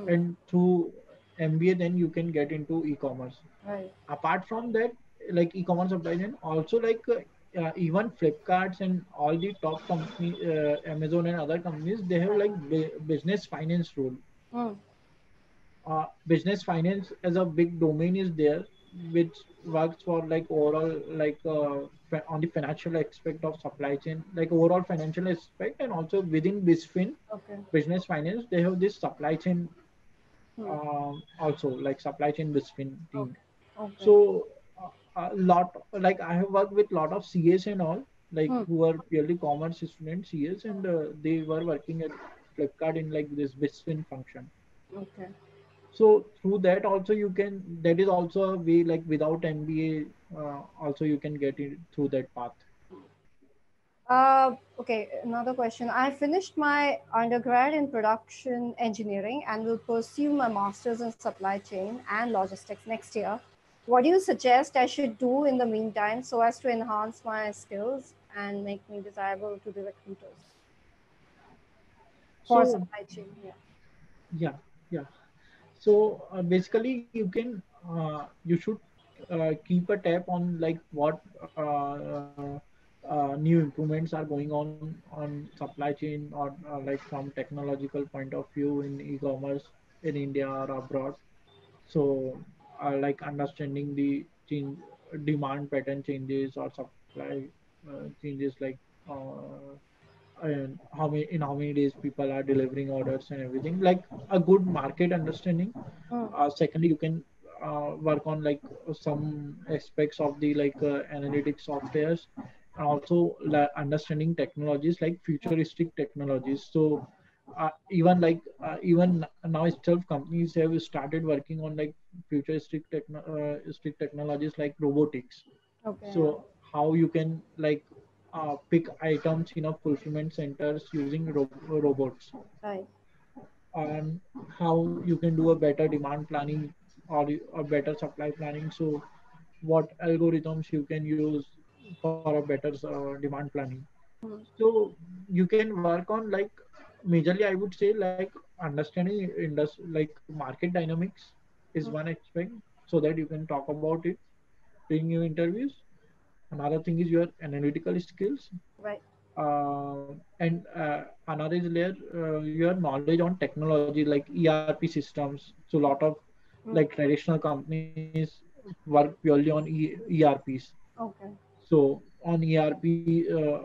and through MBA then you can get into e-commerce. Right. Apart from that, like e-commerce supply chain, also like uh, even Flipkarts and all the top company, uh, Amazon and other companies, they have like business finance role. Mm. Uh, business finance as a big domain is there, which works for like overall like uh, on the financial aspect of supply chain, like overall financial aspect, and also within BizFin, okay. business finance, they have this supply chain. Mm. also like supply chain BizFin team. Okay. Okay. So a lot like I have worked with a lot of CS and all like hmm. who are purely commerce students CS and uh, they were working at Flipkart in like this BizFin function. Okay. So through that also you can that is also a way like without MBA uh, also you can get it through that path. Uh, okay, another question. I finished my undergrad in production engineering and will pursue my master's in supply chain and logistics next year what do you suggest I should do in the meantime so as to enhance my skills and make me desirable to the recruiters for so, supply chain? Yeah. Yeah, yeah. So uh, basically, you can uh, you should uh, keep a tab on like what uh, uh, new improvements are going on on supply chain or uh, like from technological point of view in e-commerce in India or abroad. So uh, like understanding the change demand pattern changes or supply uh, changes like uh, and how many in how many days people are delivering orders and everything. Like a good market understanding. Hmm. uh, secondly you can uh, work on like some aspects of the like uh, analytics softwares and also understanding technologies like futuristic technologies. So uh, even like uh, even now itself companies have started working on like futuristic techno- uh, technologies like robotics Okay. so how you can like uh, pick items in a fulfillment centers using ro- robots right. and how you can do a better demand planning or a better supply planning so what algorithms you can use for a better uh, demand planning Hmm. so you can work on like majorly i would say like understanding industry like market dynamics is Hmm. one aspect so that you can talk about it during your interviews another thing is your analytical skills Right. uh, and uh, another is there uh, your knowledge on technology like erp systems so a lot of Hmm. like traditional companies work purely on e- erps Okay. so on ERP, uh,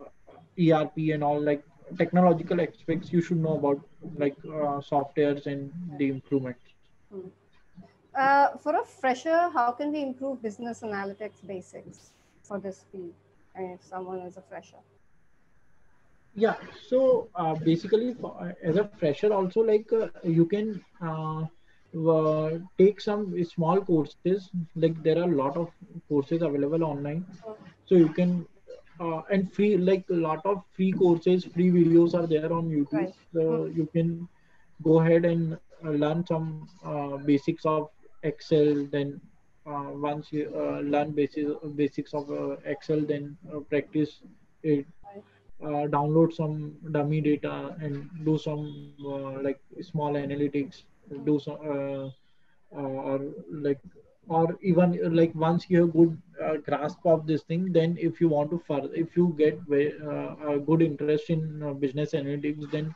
ERP and all like technological aspects, you should know about like uh, softwares and the improvements. Hmm. Uh, for a fresher, how can we improve business analytics basics for this field? And if someone is a fresher. Yeah. So uh, basically, for, uh, as a fresher, also like uh, you can uh, uh, take some small courses. Like there are a lot of courses available online, so you can uh, and free like a lot of free courses, free videos are there on YouTube. Right. So you can go ahead and learn some uh, basics of Excel. Then uh, once you uh, learn basics basics of uh, Excel, then uh, practice it. Uh, download some dummy data and do some uh, like small analytics. Do some or like or even like once you have good grasp of this thing then if you want to further if you get a good interest in business analytics then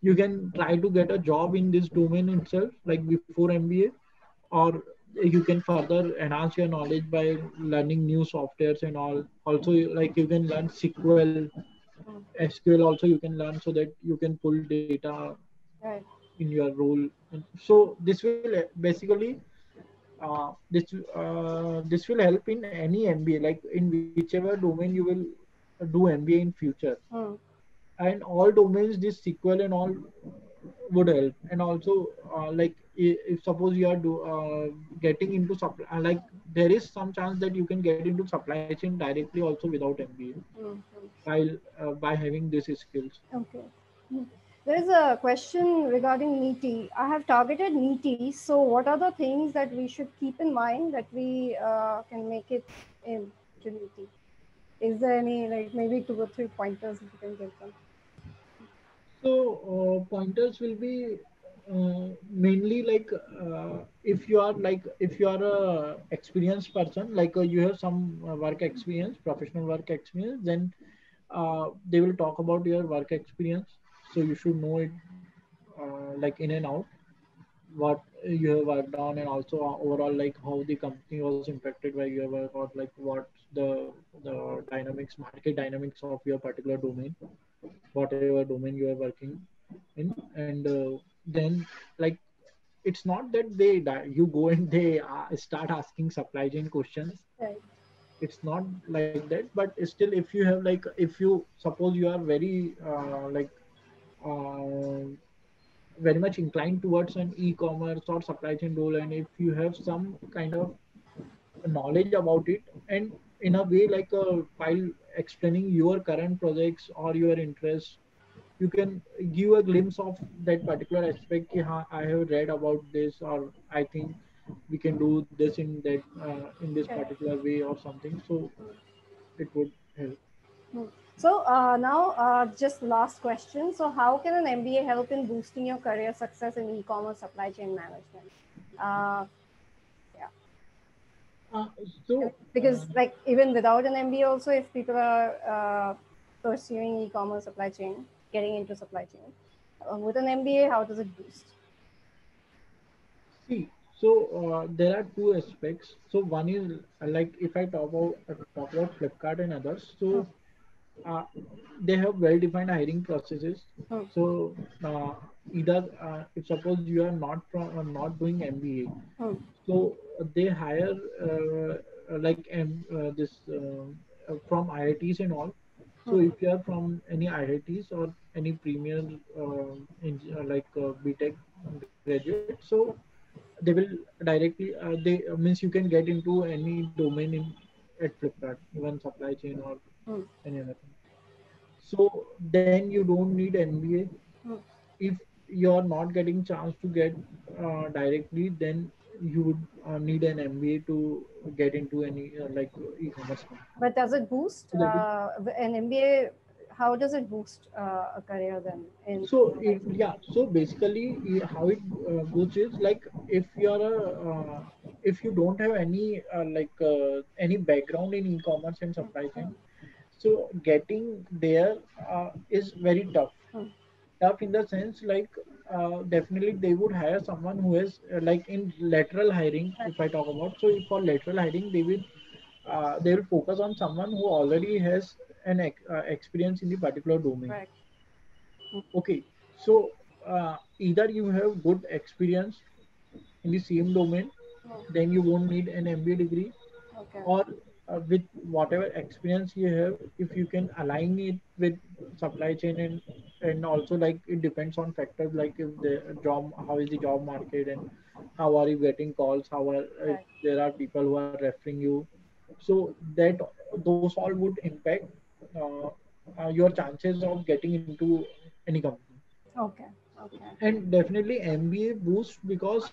you can try to get a job in this domain itself like before mba or you can further enhance your knowledge by learning new softwares and all also like you can learn sql Hmm. sql also you can learn so that you can pull data Right. in your role and so this will basically uh, this uh, this will help in any MBA, like in whichever domain you will do MBA in future. Hmm. And all domains, this SQL and all would help. And also, uh, like if suppose you are do, uh, getting into supply, uh, like there is some chance that you can get into supply chain directly also without MBA, Hmm. Hmm. while uh, by having these skills. Okay. Hmm. There is a question regarding NITIE. I have targeted NITIE. So, what are the things that we should keep in mind that we uh, can make it in to NITIE? Is there any, like, maybe two or three pointers if you can give them? So uh, pointers will be mainly like uh, if you are like if you are a experienced person, like uh, you have some uh, work experience, professional work experience, then uh, they will talk about your work experience. So you should know it uh, like in and out what you have worked on and also uh, overall like how the company was impacted by your work or like what the the dynamics market dynamics of your particular domain whatever domain you are working in and uh, then like it's not that they di- you go and they uh, start asking supply chain questions Right. it's not like that but still if you have like if you suppose you are very uh, like uh, very much inclined towards an e-commerce or supply chain role and if you have some kind of knowledge about it and in a way like uh, while explaining your current projects or your interests you can give a glimpse of that particular aspect ki, "Ha, i have read about this or i think we can do this in that uh, in this particular way or something so it would help Hmm. So, uh, now uh, just last question. So, how can an MBA help in boosting your career success in e commerce supply chain management? Uh, uh, so because uh, like even without an MBA also if people are uh, pursuing e-commerce supply chain getting into supply chain uh, with an MBA how does it boost See, so uh, there are two aspects. So one is uh, like if I talk about uh, talk about Flipkart and others, so uh, they have well-defined hiring processes. Hmm. So uh, either uh, if suppose you are not from not doing MBA, Hmm. so they hire like um, uh, this from IITs and all. So if you are from any IITs or any premier uh, in, uh, like uh, BTech graduate, so they will directly uh, they uh, means you can get into any domain in at Flipkart, even supply chain or Hmm. any other thing. So then you don't need MBA. Hmm. If you're not getting chance to get uh, directly, then you would uh, need an MBA to get into any uh, like e-commerce. But does it boost uh, an MBA? How does it boost uh, a career then? In so it, yeah so basically how it uh, goes is like if you're a uh, if you don't have any uh, like uh, any background in e-commerce and supply chain so getting there uh, is very tough Hmm. Tough in the sense like uh, definitely they would hire someone who is uh, like in lateral hiring if i talk about so if for lateral hiring they will uh, they will focus on someone who already has an uh, experience in the particular domain Right. okay so uh, either you have good experience in the same domain then you won't need an mba degree Okay. or uh, with whatever experience you have if you can align it with supply chain and and also like it depends on factors like if the job how is the job market and how are you getting calls how are Right. there are people who are referring you so that those all would impact uh, uh, your chances of getting into any company Okay. Okay. and definitely mba boosts because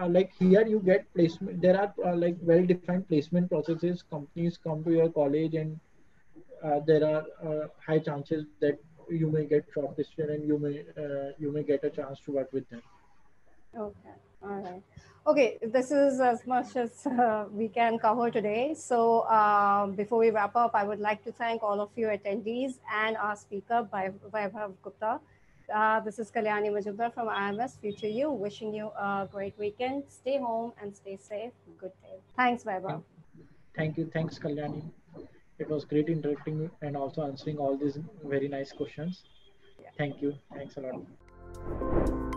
uh, like here you get placement there are uh, like well defined placement processes companies come to your college and uh, there are uh, high chances that you may get shortlisted and you may uh, you may get a chance to work with them Okay. All right. Okay. This is as much as uh, we can cover today. So um, before we wrap up, I would like to thank all of you attendees and our speaker, Vai- Vaibhav Gupta. Uh, this is Kalyani Majumdar from IMS Future You, wishing you a great weekend. Stay home and stay safe. Good day. Thanks, Vaibhav. thank you thanks kalyani it was great interacting and also answering all these very nice questions thank you thanks a lot